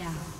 down.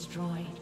Destroyed.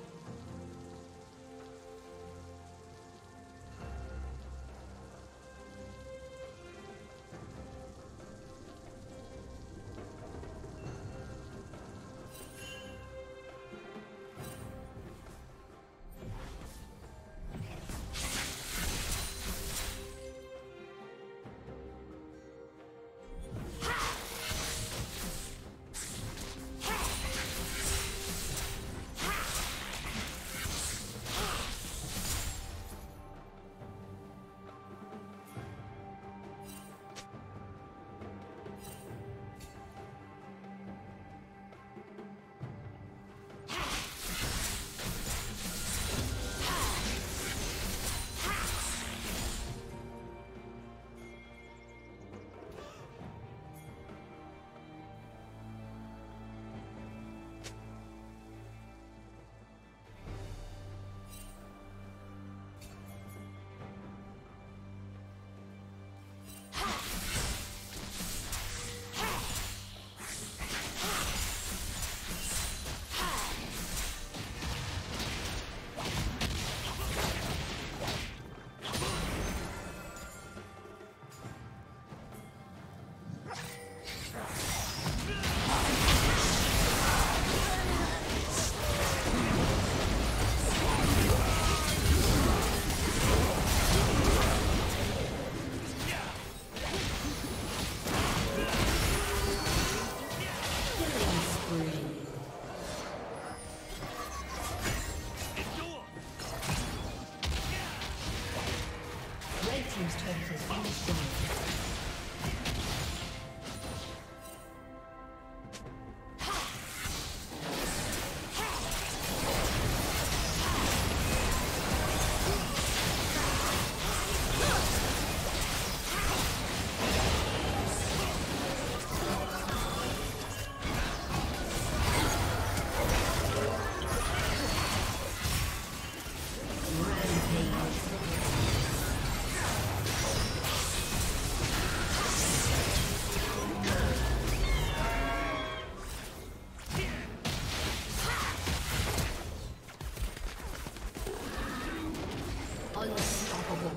Unstoppable.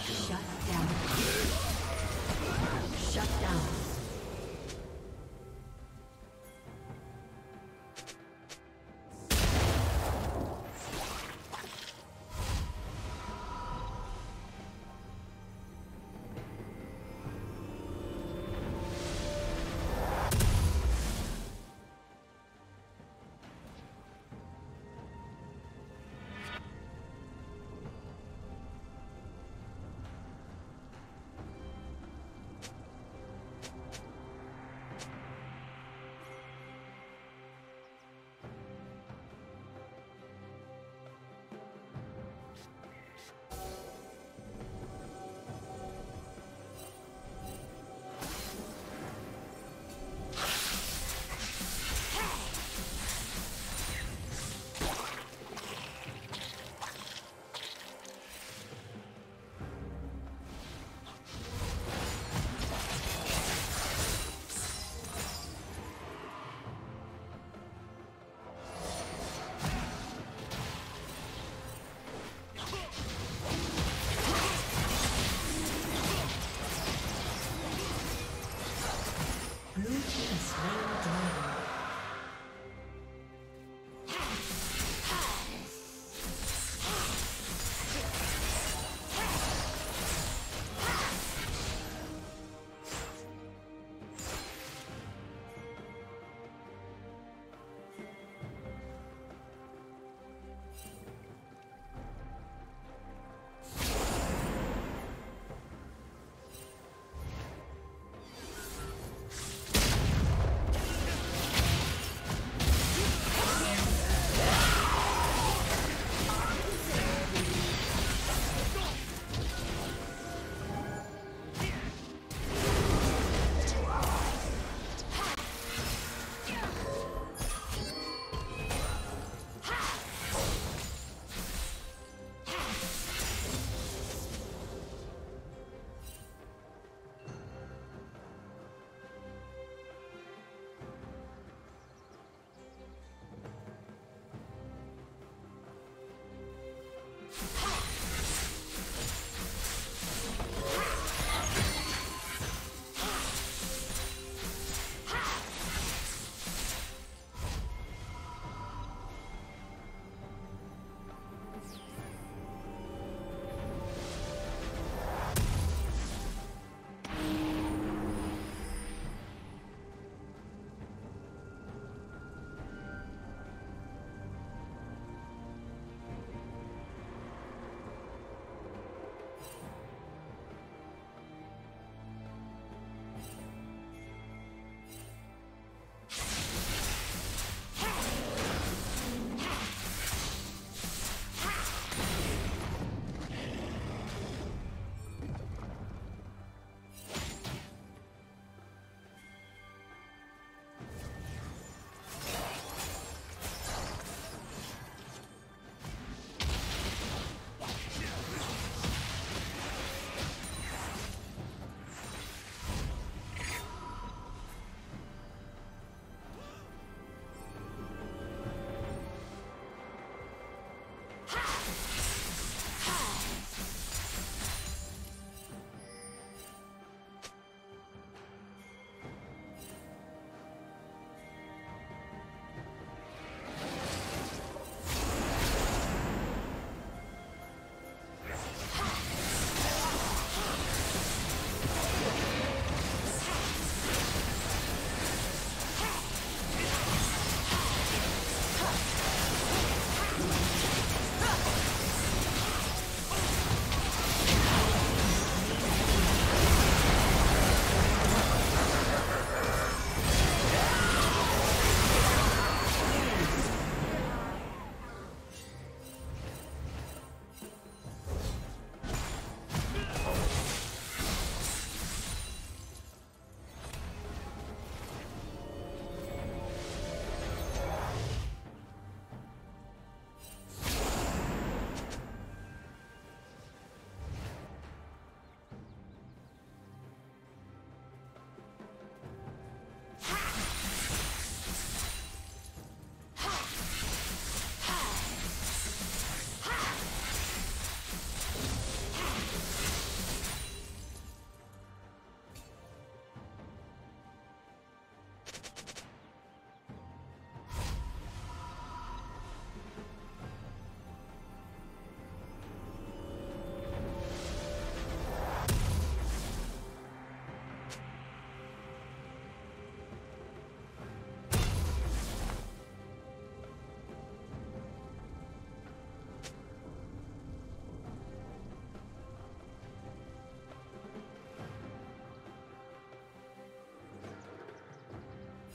Shut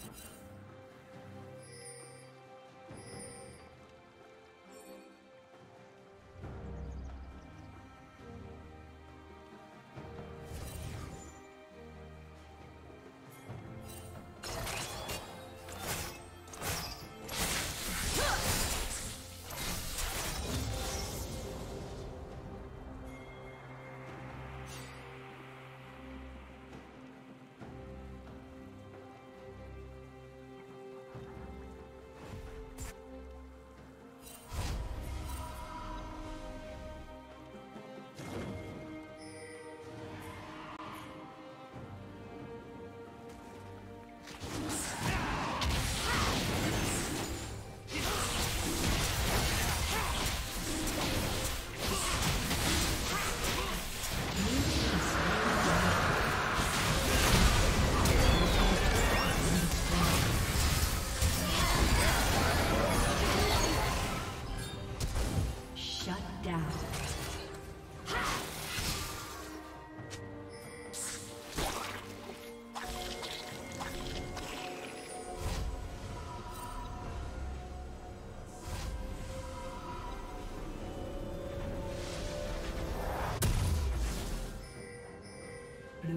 you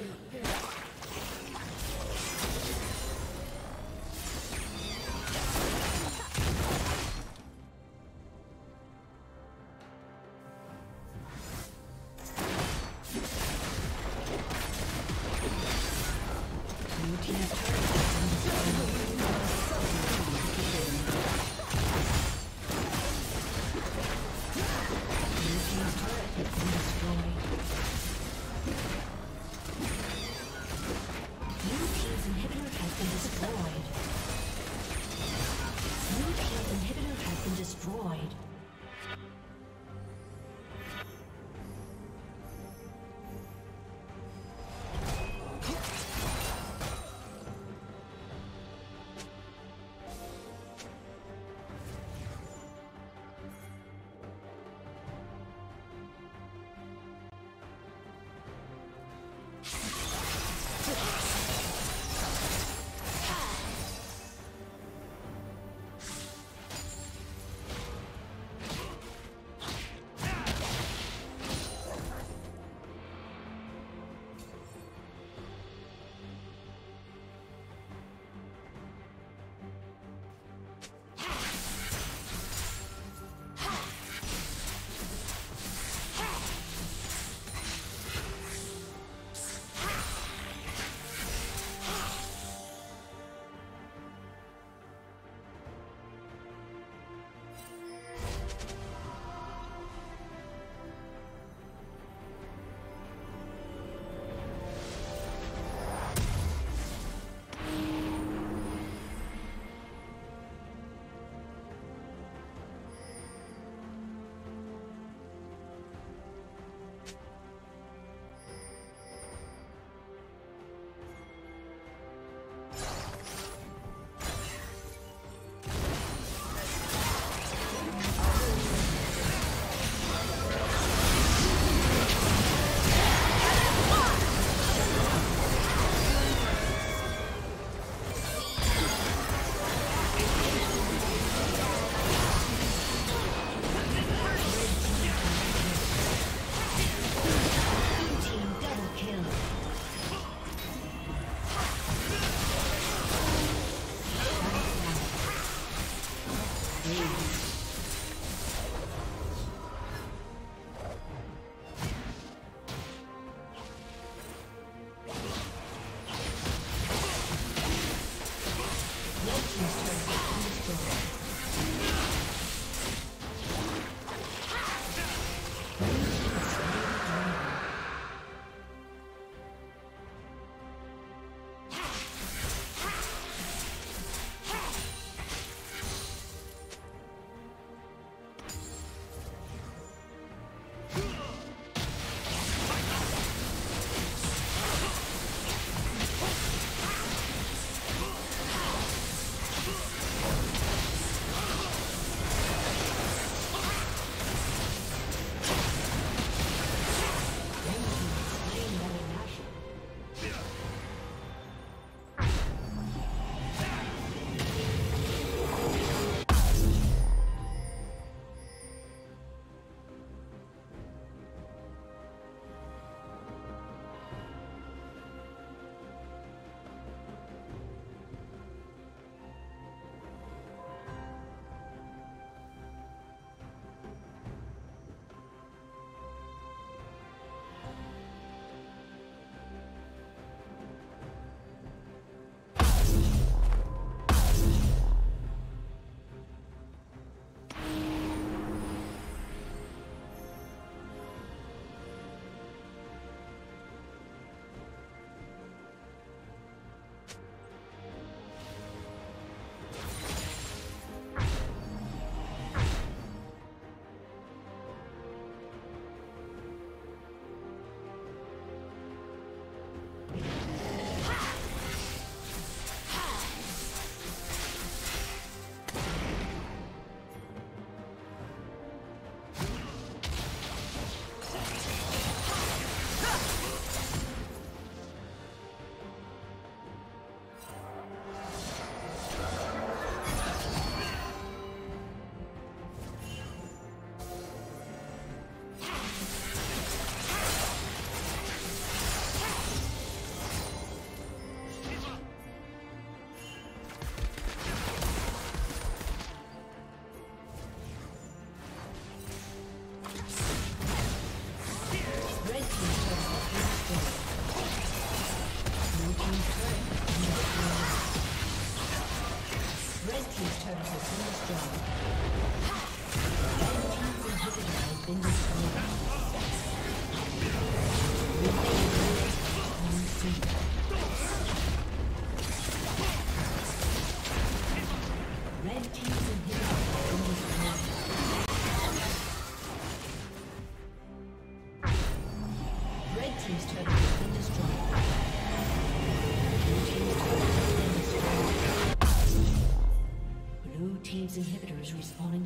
Kill.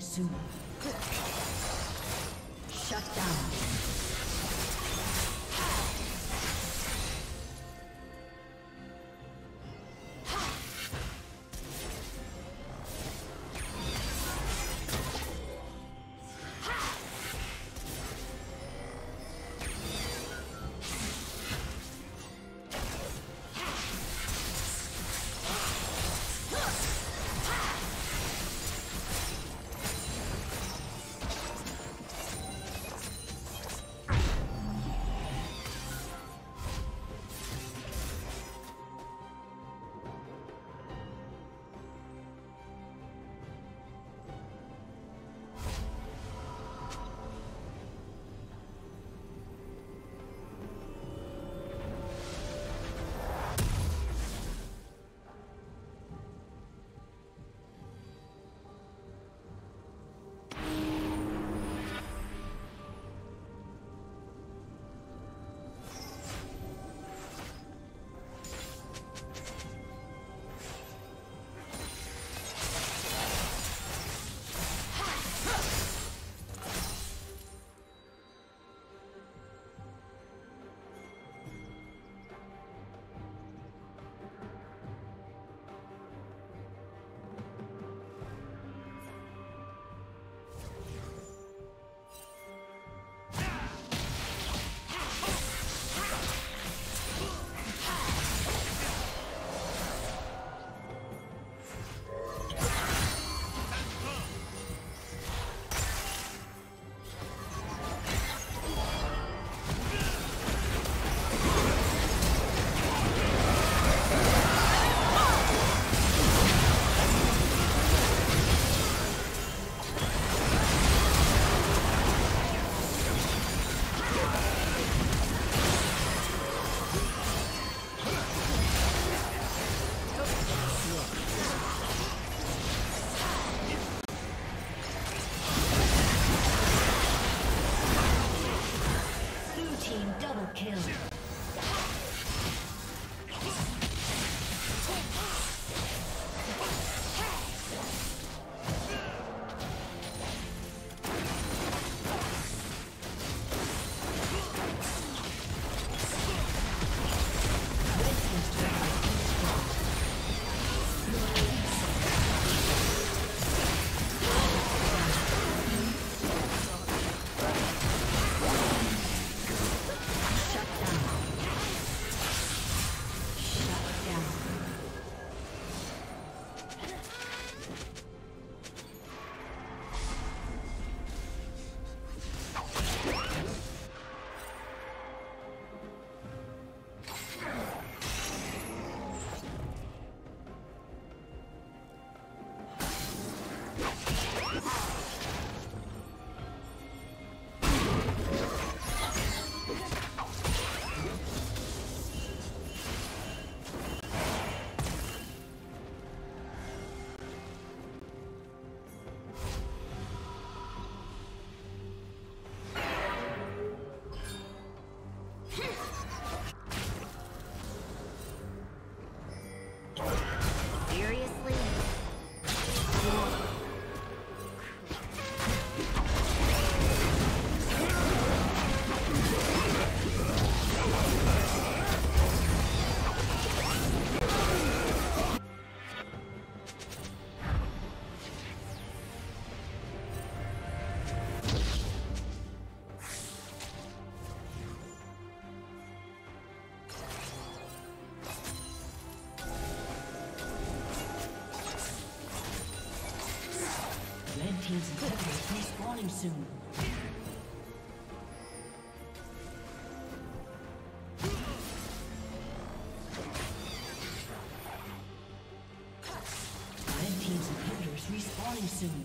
Respawning soon. Red Team's inhibitors respawning soon.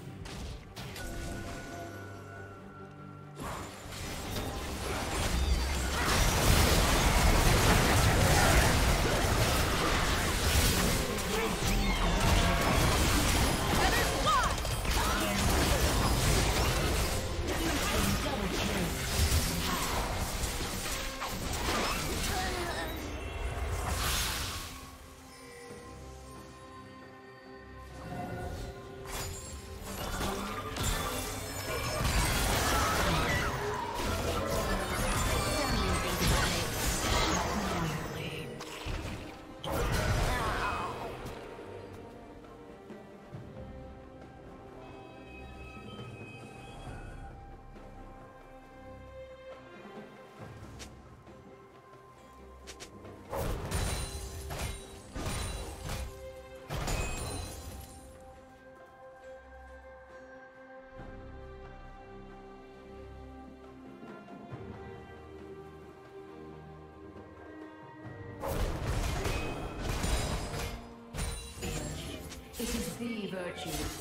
Virtue.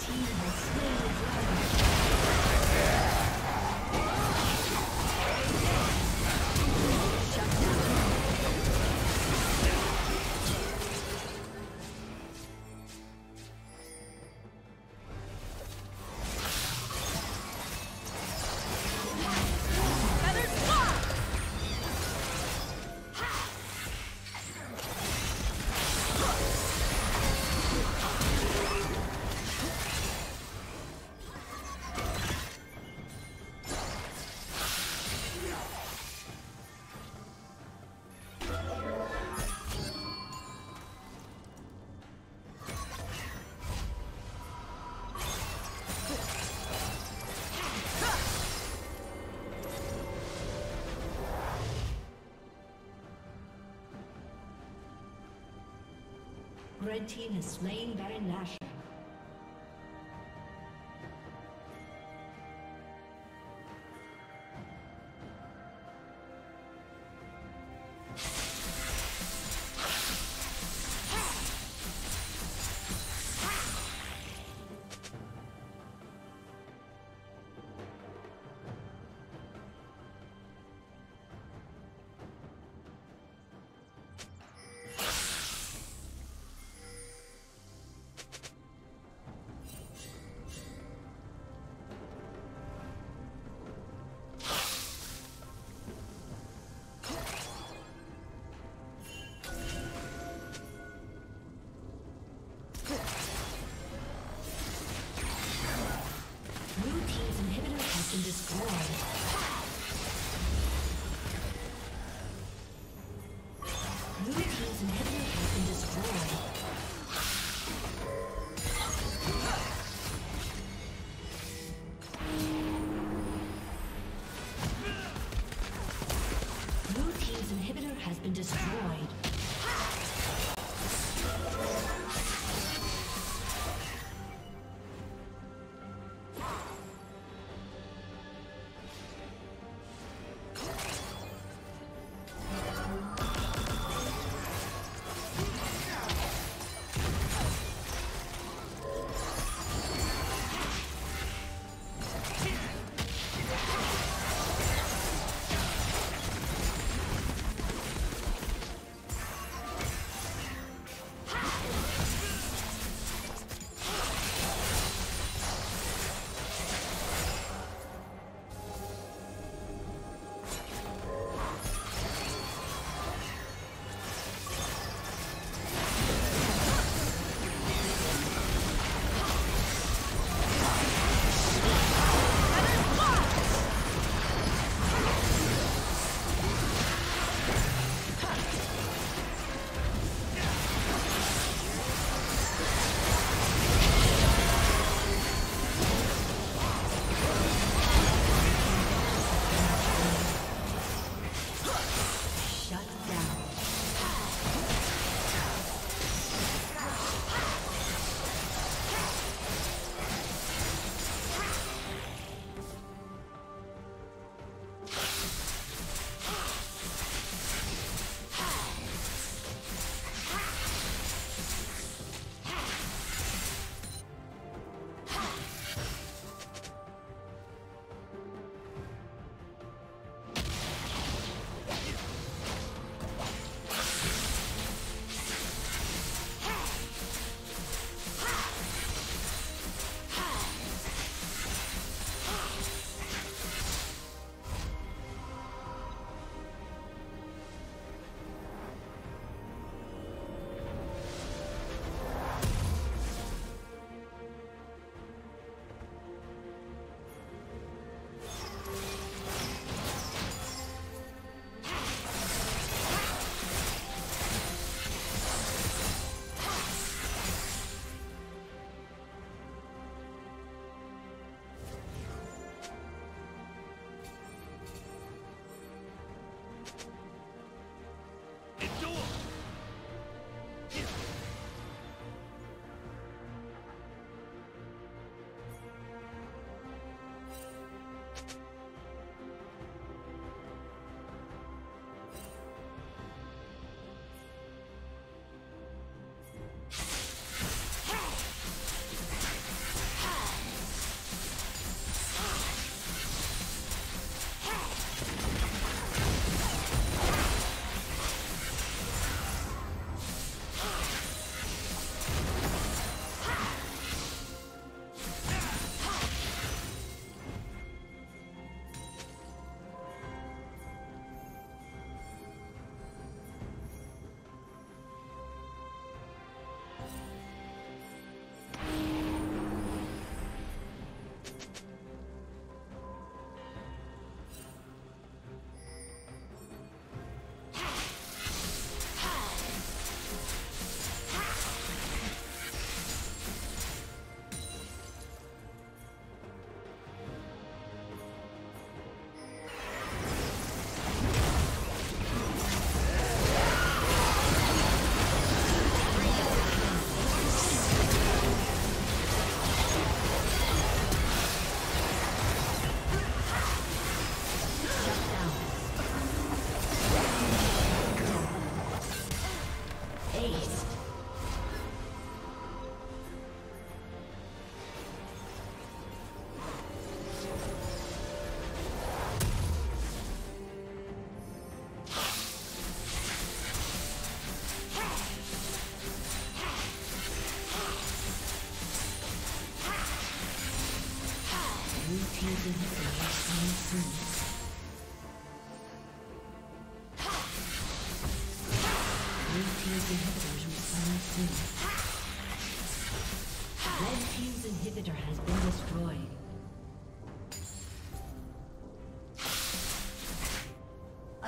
Team has slain Red team has slain Baron Nashor.